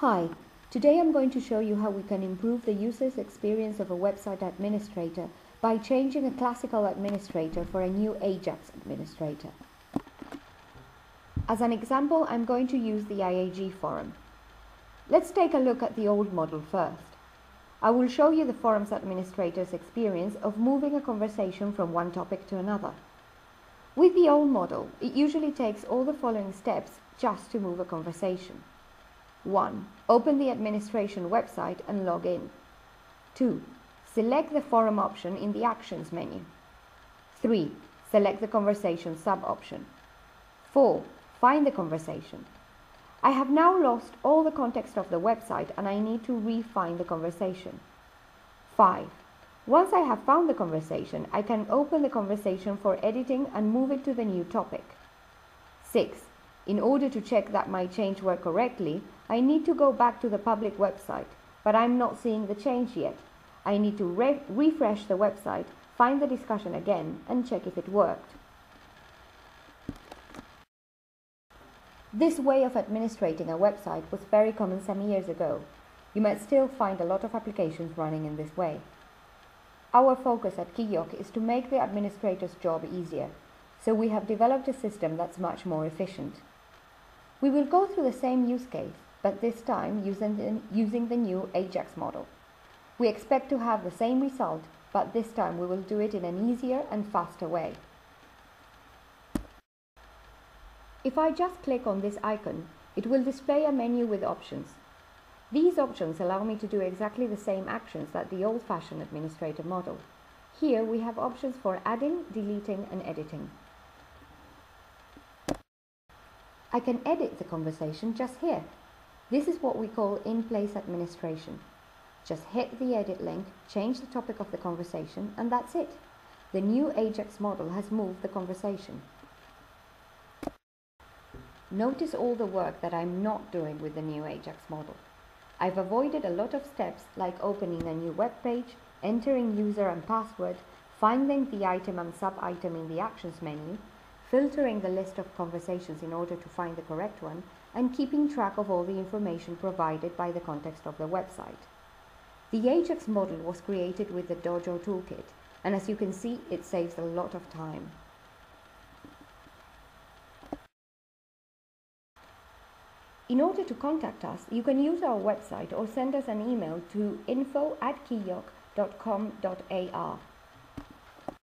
Hi, today I'm going to show you how we can improve the user's experience of a website administrator by changing a classical administrator for a new Ajax administrator. As an example, I'm going to use the IAG forum. Let's take a look at the old model first. I will show you the forum's administrator's experience of moving a conversation from one topic to another. With the old model, it usually takes all the following steps just to move a conversation. 1. Open the administration website and log in. 2. Select the forum option in the Actions menu. 3. Select the conversation sub-option. 4. Find the conversation. I have now lost all the context of the website and I need to re-find the conversation. 5. Once I have found the conversation, I can open the conversation for editing and move it to the new topic. 6. In order to check that my change worked correctly, I need to go back to the public website, but I'm not seeing the change yet. I need to re refresh the website, find the discussion again, and check if it worked. This way of administrating a website was very common some years ago. You might still find a lot of applications running in this way. Our focus at Kiyok is to make the administrator's job easier, so we have developed a system that's much more efficient. We will go through the same use case, but this time using the, using the new Ajax model. We expect to have the same result, but this time we will do it in an easier and faster way. If I just click on this icon, it will display a menu with options. These options allow me to do exactly the same actions that the old-fashioned administrator model. Here we have options for adding, deleting and editing. I can edit the conversation just here. This is what we call in-place administration. Just hit the edit link, change the topic of the conversation, and that's it. The new Ajax model has moved the conversation. Notice all the work that I'm not doing with the new Ajax model. I've avoided a lot of steps like opening a new web page, entering user and password, finding the item and sub-item in the Actions menu, filtering the list of conversations in order to find the correct one, and keeping track of all the information provided by the context of the website. The Ajax model was created with the Dojo toolkit, and as you can see, it saves a lot of time. In order to contact us, you can use our website or send us an email to info at kiyok.com.ar.